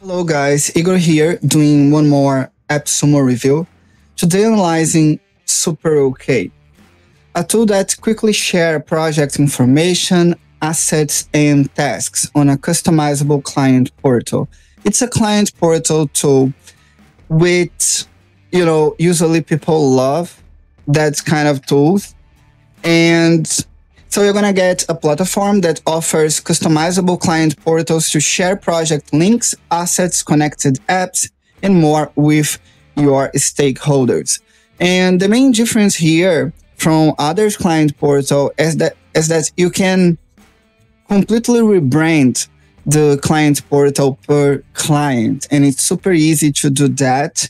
Hello guys, Igor here doing one more AppSumo review. Today analyzing SuperOkay, a tool that quickly share project information, assets, and tasks on a customizable client portal. It's a client portal tool which, you know, usually people love that kind of tools. And so you're going to get a platform that offers customizable client portals to share project links, assets, connected apps, and more with your stakeholders. And the main difference here from other client portal is that is that you can completely rebrand the client portal per client and it's super easy to do that.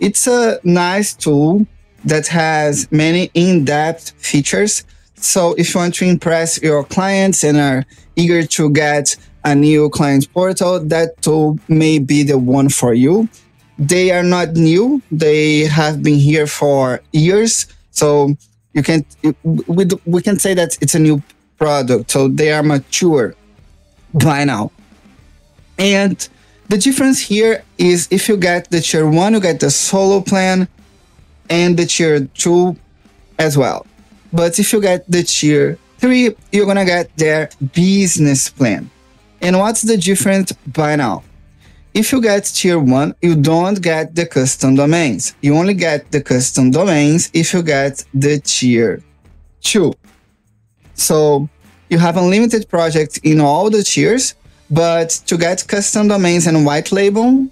It's a nice tool that has many in-depth features so if you want to impress your clients and are eager to get a new client portal, that tool may be the one for you. They are not new. They have been here for years. So you can we, we can say that it's a new product. So they are mature by now. And the difference here is if you get the tier one, you get the solo plan and the tier two as well. But if you get the tier three, you're gonna get their business plan. And what's the difference by now? If you get tier one, you don't get the custom domains. You only get the custom domains if you get the tier two. So you have unlimited projects in all the tiers, but to get custom domains and white label,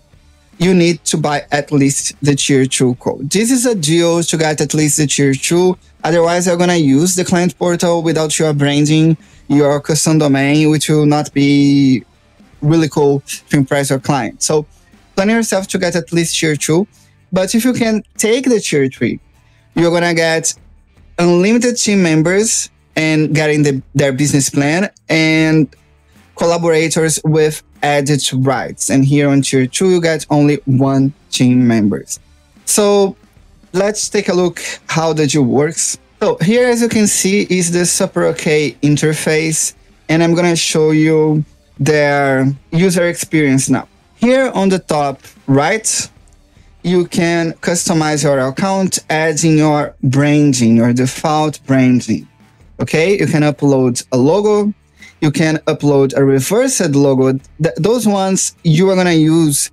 you need to buy at least the tier two code. This is a deal to get at least the tier two Otherwise, you're going to use the client portal without your branding, your custom domain, which will not be really cool to impress your client. So plan yourself to get at least tier two. But if you can take the tier three, you're going to get unlimited team members and getting the, their business plan and collaborators with added rights. And here on tier two, you get only one team members. So let's take a look how the deal works. So here, as you can see, is the SuperOkay interface, and I'm gonna show you their user experience now. Here on the top right, you can customize your account, adding your branding, your default branding. Okay, you can upload a logo, you can upload a reversed logo. Th those ones you are gonna use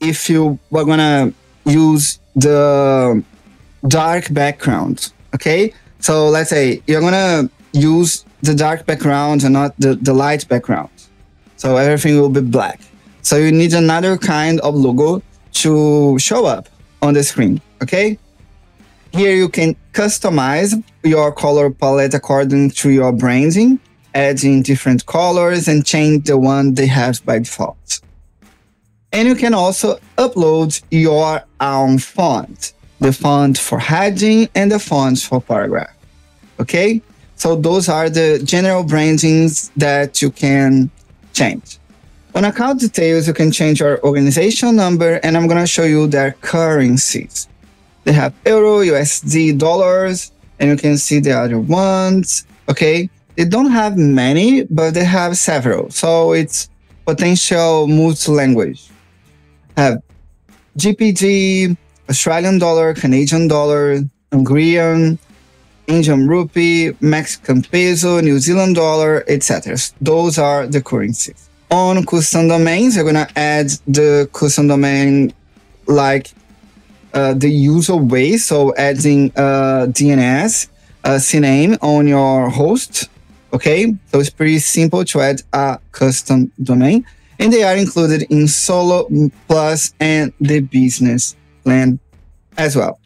if you were gonna use the dark background. Okay. So let's say you're to use the dark background and not the, the light background. So everything will be black. So you need another kind of logo to show up on the screen. Okay. Here you can customize your color palette according to your branding, adding different colors and change the one they have by default. And you can also upload your own font the font for heading, and the fonts for paragraph. Okay, so those are the general brandings that you can change. On account details, you can change your organization number, and I'm gonna show you their currencies. They have euro, USD, dollars, and you can see the other ones. Okay, they don't have many, but they have several. So it's potential multi-language. Have GBP, Australian dollar, Canadian dollar, Hungarian, Indian rupee, Mexican peso, New Zealand dollar, etc. Those are the currencies. On custom domains, you're gonna add the custom domain like uh, the usual way. So adding uh, DNS, a CNAME on your host. Okay, so it's pretty simple to add a custom domain, and they are included in Solo Plus and the Business plan as well.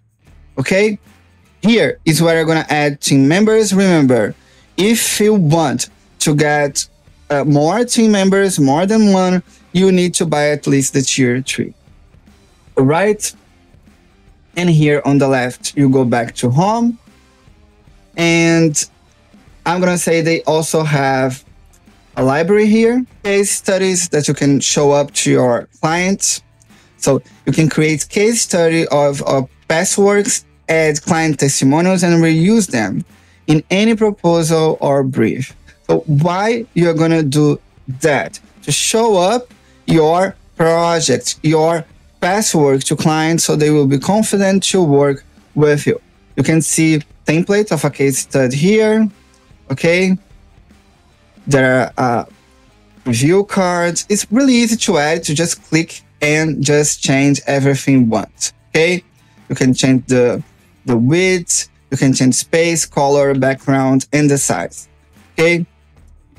Okay, here is where you're gonna add team members. Remember, if you want to get uh, more team members, more than one, you need to buy at least the tier three. Right. And here on the left, you go back to home. And I'm going to say they also have a library here, case studies that you can show up to your clients. So you can create case study of, of past works, add client testimonials, and reuse them in any proposal or brief. So why you're gonna do that? To show up your project, your past work to clients so they will be confident to work with you. You can see template of a case study here. Okay. There are uh, review cards. It's really easy to add to just click and just change everything once. Okay. You can change the, the width, you can change space, color, background, and the size. Okay.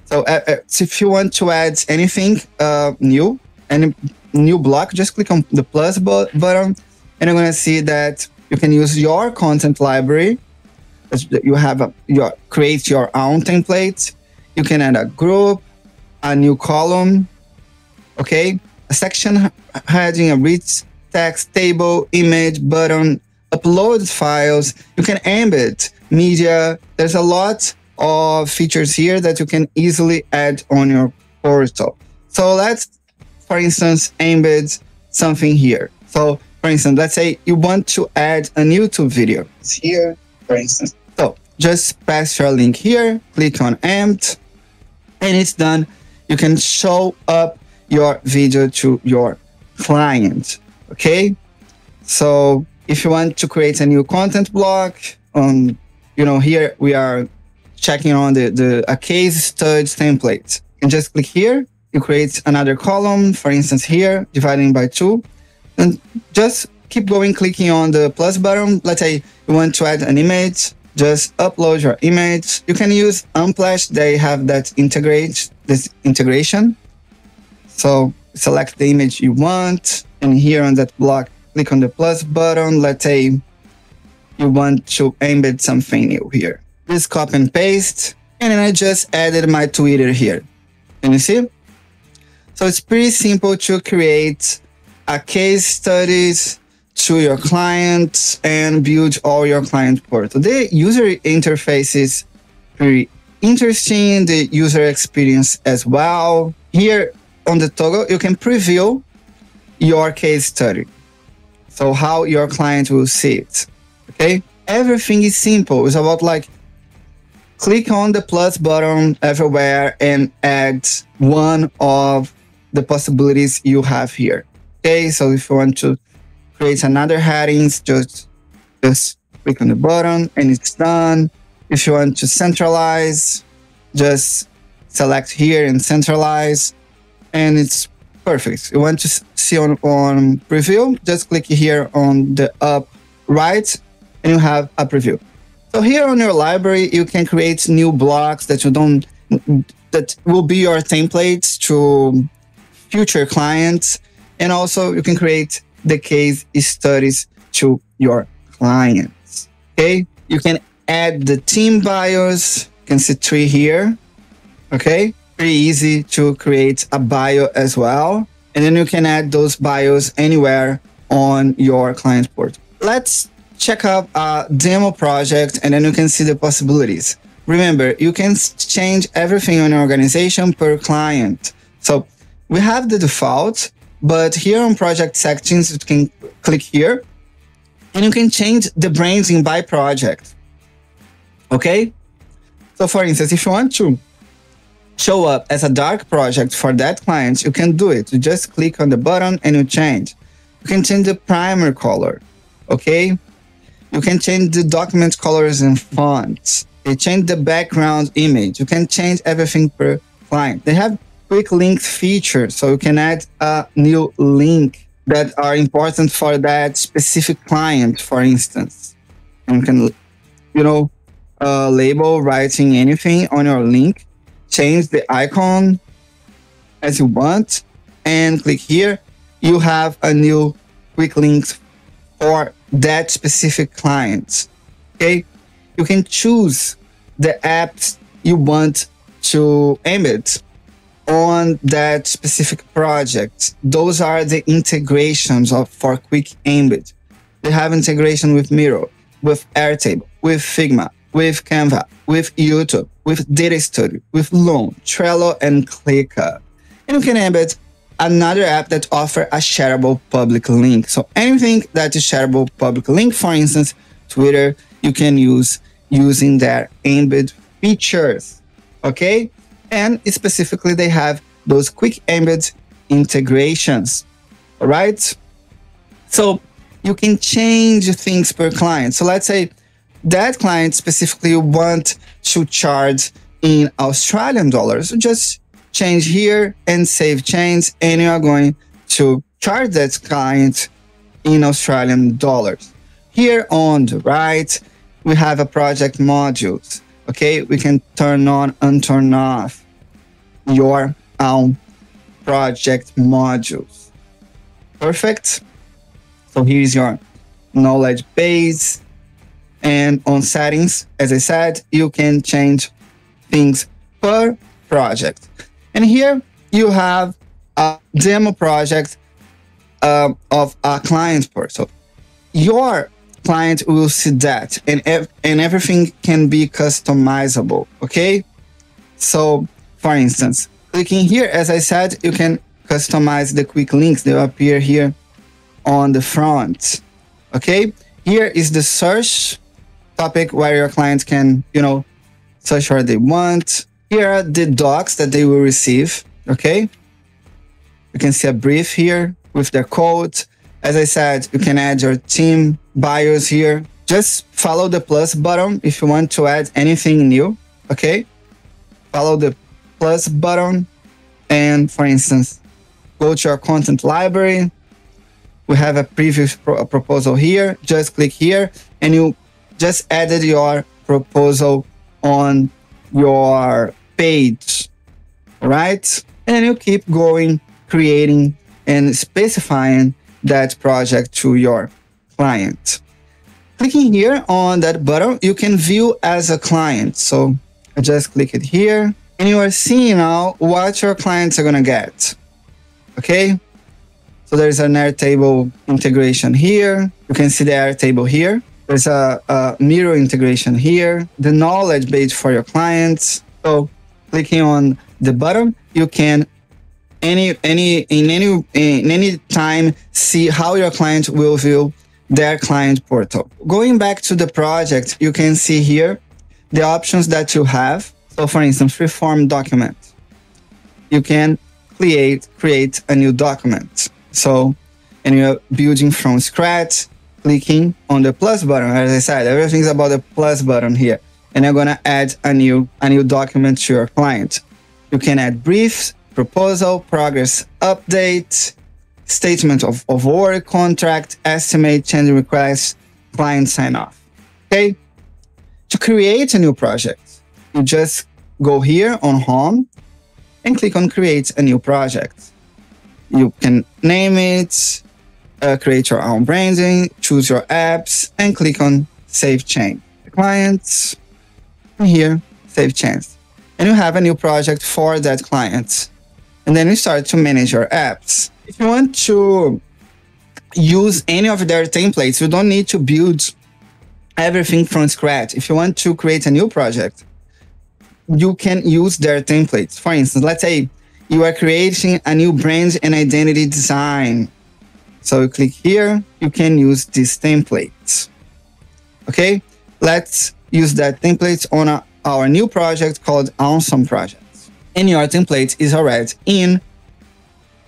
So, uh, uh, if you want to add anything uh, new, any new block, just click on the plus button, and you're gonna see that you can use your content library. You have a, your create your own template. You can add a group, a new column, okay, a section heading, a rich text table, image, button, upload files. You can embed media. There's a lot of features here that you can easily add on your portal. So let's, for instance, embed something here. So for instance, let's say you want to add a YouTube video. It's here, for instance. Just pass your link here, click on embed, and it's done. You can show up your video to your client. Okay. So if you want to create a new content block on, you know, here we are checking on the, the a case study template. And just click here, you create another column, for instance, here, dividing by two, and just keep going, clicking on the plus button. Let's say you want to add an image, just upload your image. You can use Unsplash, they have that integrate, this integration. So select the image you want, and here on that block, click on the plus button. Let's say you want to embed something new here. Just copy and paste. And then I just added my Twitter here. Can you see? So it's pretty simple to create a case studies to your clients and build all your client portal. The user interface is pretty interesting, the user experience as well. Here on the toggle, you can preview your case study. So how your client will see it. Okay. Everything is simple. It's about like click on the plus button everywhere and add one of the possibilities you have here. Okay, so if you want to create another headings, just just click on the button and it's done. If you want to centralize, just select here and centralize, and it's perfect. You want to see on, on preview, just click here on the up right, and you have a preview. So here on your library, you can create new blocks that you don't, that will be your templates to future clients. And also you can create the case studies to your clients. Okay. You can add the team bios. You can see three here. Okay. Pretty easy to create a bio as well. And then you can add those bios anywhere on your client portal. Let's check out a demo project and then you can see the possibilities. Remember, you can change everything on your organization per client. So we have the default, but here on project sections, you can click here and you can change the branding by project. Okay. So for instance, if you want to show up as a dark project for that client, you can do it. You just click on the button and you change. You can change the primer color. Okay. You can change the document colors and fonts. They change the background image. You can change everything per client. They have quick link feature. so you can add a new link that are important for that specific client, for instance. And you can, you know, uh, label writing anything on your link, change the icon as you want, and click here. You have a new quick links for that specific client. Okay. You can choose the apps you want to embed on that specific project. Those are the integrations of for quick embed. They have integration with Miro, with Airtable, with Figma, with Canva, with YouTube, with Data Studio, with Loom, Trello, and ClickUp. And you can embed another app that offer a shareable public link. So anything that is shareable public link, for instance, Twitter, you can use using their embed features. Okay. And specifically, they have those quick embed integrations. All right. So you can change things per client. So let's say that client specifically want to charge in Australian dollars. So just change here and save change, and you are going to charge that client in Australian dollars. Here on the right, we have a project modules. Okay, we can turn on and turn off your own project modules. Perfect. So here's your knowledge base. And on settings, as I said, you can change things per project. And here you have a demo project uh, of a client portal. Your client will see that and, ev- and everything can be customizable. Okay. So for instance, clicking here, as I said, you can customize the quick links that appear here on the front. Okay. Here is the search topic where your clients can, you know, search what they want. Here are the docs that they will receive. Okay. You can see a brief here with their code. As I said, you can add your team bios here. Just follow the plus button if you want to add anything new. Okay. Follow the plus button. And for instance, go to our content library. We have a previous pro proposal here. Just click here and you just added your proposal on your page. Right. And you keep going, creating and specifying that project to your client. Clicking here on that button, you can view as a client. So I just click it here and you are seeing now what your clients are going to get. Okay. So there's an Airtable integration here. You can see the Airtable here. There's a, a Miro integration here, the knowledge base for your clients. So clicking on the button, you can any any in any in any time see how your client will view their client portal. Going back to the project, you can see here the options that you have. So for instance, freeform document. You can create create a new document. So and you're building from scratch, clicking on the plus button. As I said, everything's about the plus button here. And you're gonna add a new a new document to your client. You can add briefs, proposal, progress update, statement of, of work, contract, estimate, change request, client sign off. Okay. To create a new project, you just go here on home and click on create a new project. You can name it, uh, create your own branding, choose your apps, and click on save change. Clients, and here, save change. And you have a new project for that client and then you start to manage your apps. If you want to use any of their templates, you don't need to build everything from scratch. If you want to create a new project, you can use their templates. For instance, let's say you are creating a new brand and identity design. So you click here, you can use these templates. Okay, let's use that template on a, our new project called Awesome Project and your template is already in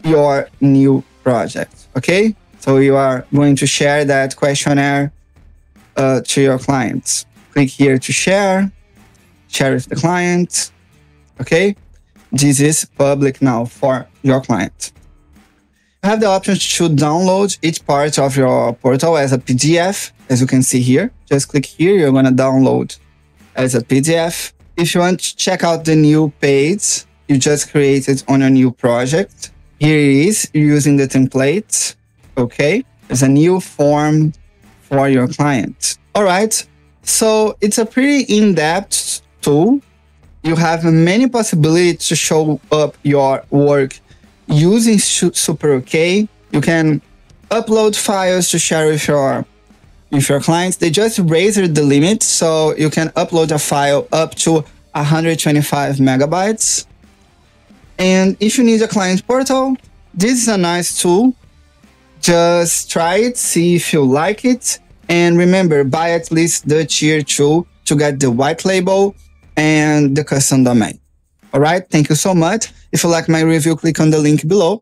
your new project. Okay. So you are going to share that questionnaire uh, to your clients. Click here to share, share with the client. Okay. This is public now for your client. You have the option to download each part of your portal as a PDF, as you can see here. Just click here, you're going to download as a PDF if you want to check out the new page you just created on a new project, here it is using the template. Okay. There's a new form for your client. All right. So it's a pretty in-depth tool. You have many possibilities to show up your work using SuperOkay. You can upload files to share with your with your clients. They just raised the limit, so you can upload a file up to 125 megabytes. And if you need a client portal, this is a nice tool. Just try it, see if you like it. And remember, buy at least the tier two to get the white label and the custom domain. All right. Thank you so much. If you like my review, click on the link below